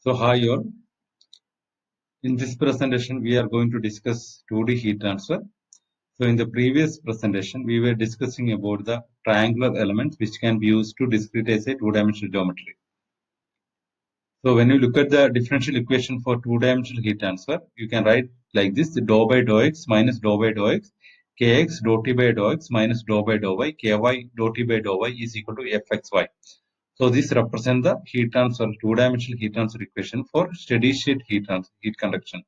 So hi all. In this presentation, we are going to discuss 2D heat transfer. So in the previous presentation, we were discussing about the triangular elements which can be used to discretize a two-dimensional geometry. So when you look at the differential equation for two-dimensional heat transfer, you can write like this, dou by dou x minus dou by dou x, kx dou t by dou x minus dou by dou y, ky dou t by dou y is equal to fxy. So this represents the heat transfer, two-dimensional heat transfer equation for steady state heat transfer, heat conduction.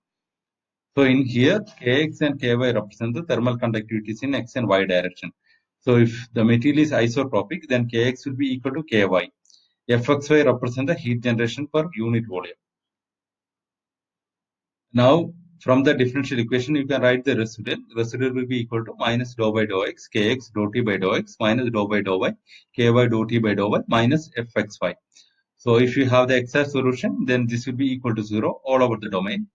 So in here, kx and ky represent the thermal conductivities in x and y direction. So if the material is isotropic, then kx will be equal to ky. fxy represent the heat generation per unit volume. Now, from the differential equation, you can write the residual. Residual will be equal to minus dou by dou x, kx dou t by dou x, minus dou by dou y, ky dou t by dou y, minus fxy. So if you have the exact solution, then this will be equal to 0 all over the domain.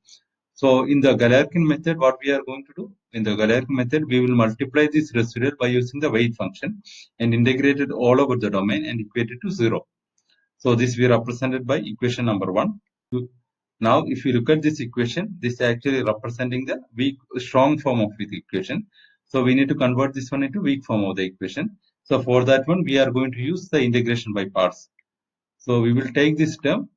So in the Galerkin method, what we are going to do? In the Galerkin method, we will multiply this residual by using the weight function and integrate it all over the domain and equate it to 0. So this we represented by equation number 1. Now, if you look at this equation, this is actually representing the weak, strong form of the equation. So we need to convert this one into weak form of the equation. So for that one, we are going to use the integration by parts. So we will take this term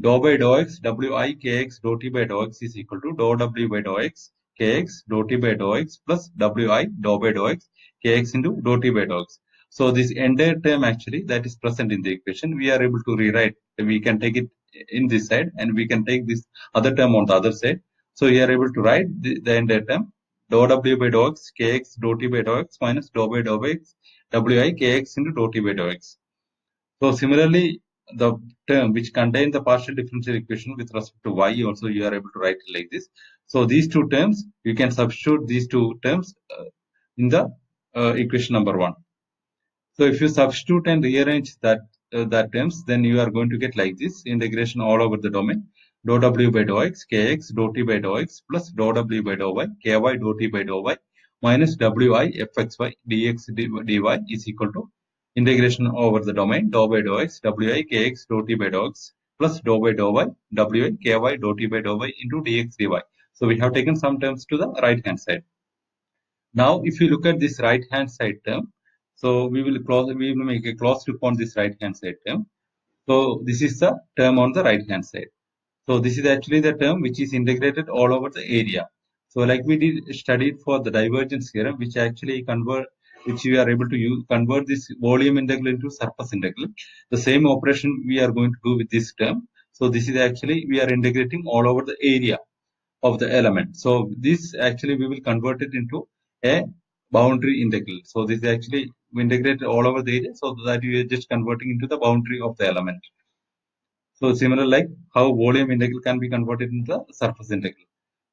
dou by dou x wi kx dou t by dou x is equal to dou w by dou x kx dou t by dou x plus wi dou by dou x kx into dou t by dou x. So this entire term actually that is present in the equation, we are able to rewrite. We can take it in this side and we can take this other term on the other side. So we are able to write the, the entire term dou w by dou x kx dou t by dou x minus dou by dou x wi kx into dou t by dou x. So similarly, the term which contain the partial differential equation with respect to y also you are able to write it like this. So these two terms, you can substitute these two terms uh, in the uh, equation number one. So if you substitute and rearrange that uh, that terms, then you are going to get like this integration all over the domain. Dou w by dou x, kx, dou t by dou x, plus dou w by dou y, ky dou t by dou y, minus wi fxy dx dy is equal to integration over the domain dou by dou x, wi kx dou t by dou x, plus dou by dou y, wi ky dou t by dou y into dx dy. So we have taken some terms to the right hand side. Now, if you look at this right hand side term, so we will we will make a close loop on this right hand side term. So this is the term on the right hand side. So this is actually the term which is integrated all over the area. So like we did studied for the divergence theorem, which actually convert, which we are able to use, convert this volume integral into surface integral. The same operation we are going to do with this term. So this is actually, we are integrating all over the area of the element. So this actually we will convert it into a boundary integral. So this is actually we integrated all over the area so that you are just converting into the boundary of the element. So similar like how volume integral can be converted into the surface integral.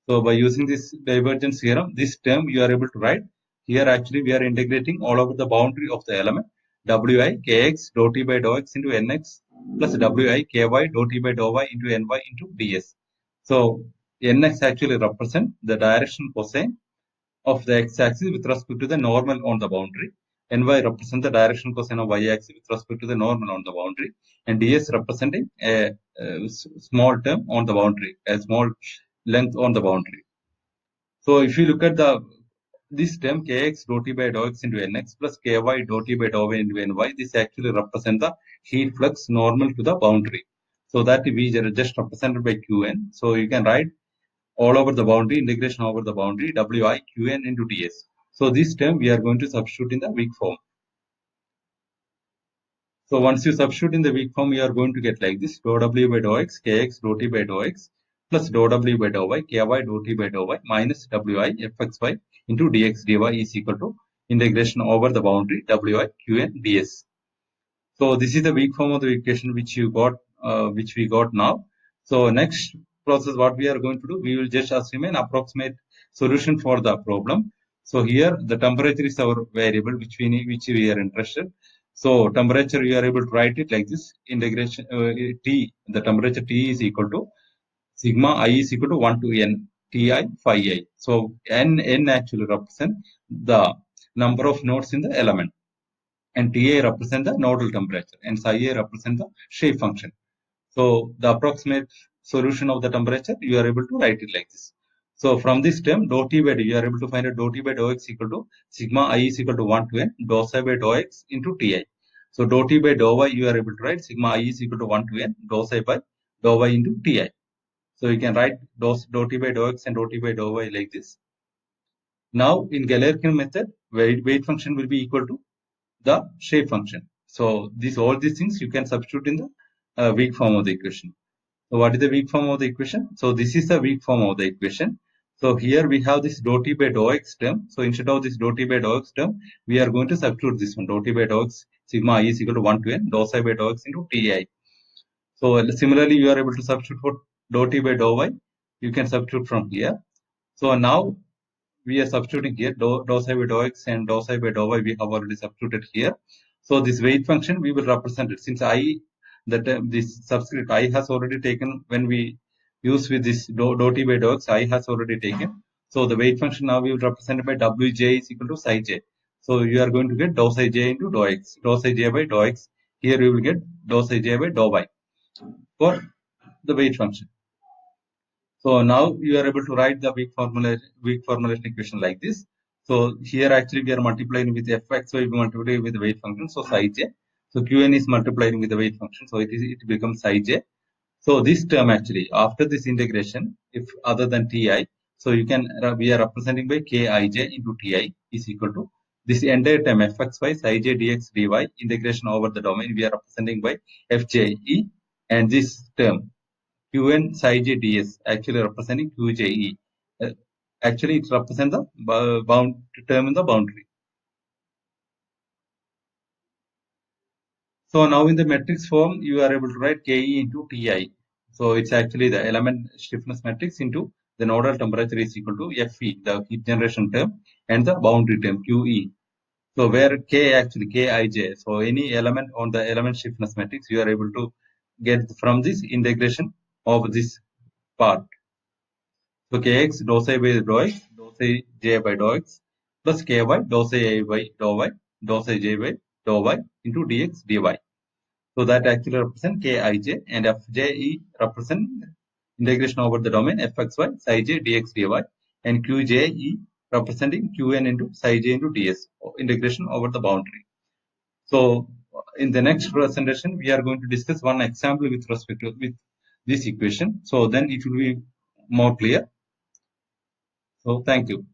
So by using this divergence theorem, this term you are able to write. Here actually we are integrating all over the boundary of the element wi kx dou t by dou x into nx plus wi ky dou t by dou y into ny into ds. So nx actually represent the direction cosine of the x-axis with respect to the normal on the boundary. Ny represent the direction cosine of y-axis with respect to the normal on the boundary. And ds representing a, a small term on the boundary, a small length on the boundary. So if you look at the this term kx dou t by dou x into nx plus ky dou t by dou y into ny, this actually represent the heat flux normal to the boundary. So that we is just represented by qn. So you can write all over the boundary, integration over the boundary, wi qn into ds. So this term we are going to substitute in the weak form. So once you substitute in the weak form, you are going to get like this, dou w by dou x, kx dou t by dou x, plus dou w by dou y, ky dou t by dou y, minus wi fxy into dx dy is equal to integration over the boundary, wi qn ds. So this is the weak form of the equation which you got, uh, which we got now. So next process what we are going to do, we will just assume an approximate solution for the problem. So here the temperature is our variable which we need, which we are interested. So temperature you are able to write it like this integration uh, T the temperature T is equal to sigma I is equal to 1 to n Ti phi i. So n n actually represent the number of nodes in the element and Ta represent the nodal temperature and psi represent the shape function. So the approximate solution of the temperature, you are able to write it like this. So from this term, dou T by dou, you are able to find a dou T by dou x equal to sigma i is equal to 1 to n dou psi by dou x into Ti. So dou T by dou y, you are able to write sigma i is equal to 1 to n dou psi by dou y into Ti. So you can write dou, dou T by dou x and dou T by dou y like this. Now in Galerkin method, weight, weight function will be equal to the shape function. So these all these things you can substitute in the uh, weak form of the equation. So what is the weak form of the equation? So this is the weak form of the equation. So here we have this dou t by dou x term. So instead of this dou t by dou x term, we are going to substitute this one dou t by dou x sigma i is equal to 1 to n dou psi by dou x into ti. So similarly, you are able to substitute for dou t by dou y. You can substitute from here. So now we are substituting here dou, dou psi by dou x and dou psi by dou y we have already substituted here. So this weight function we will represent it since i that uh, this subscript i has already taken when we use with this dou, dou t by dou x i has already taken. So the weight function now we will represent by wj is equal to psi j. So you are going to get dou psi j into dou x, dou psi j by dou x. Here we will get dou psi j by dou y for the weight function. So now you are able to write the weak formula weak formulation equation like this. So here actually we are multiplying with fx, so we multiply with the weight function, so psi j. So qn is multiplying with the weight function, so it is it becomes psi j. So this term actually after this integration, if other than ti, so you can uh, we are representing by kij into ti is equal to this entire term fxy psi j dx dy integration over the domain we are representing by fje and this term Qn psi j ds actually representing Qje. Uh, actually, it represents the bound term in the boundary. So now in the matrix form, you are able to write Ke into Ti. So it's actually the element stiffness matrix into the nodal temperature is equal to Fe, the heat generation term, and the boundary term Qe. So where K actually Kij. So any element on the element stiffness matrix, you are able to get from this integration of this part. So kx dou psi by dou x, dou psi j by dou x plus ky dou psi a by dou y, dou psi j by dou y into dx dy. So that actually represent kij and fje represent integration over the domain fxy psi j dx dy and qje representing qn into psi j into ds integration over the boundary. So in the next presentation, we are going to discuss one example with respect to with this equation. So then it will be more clear. So thank you.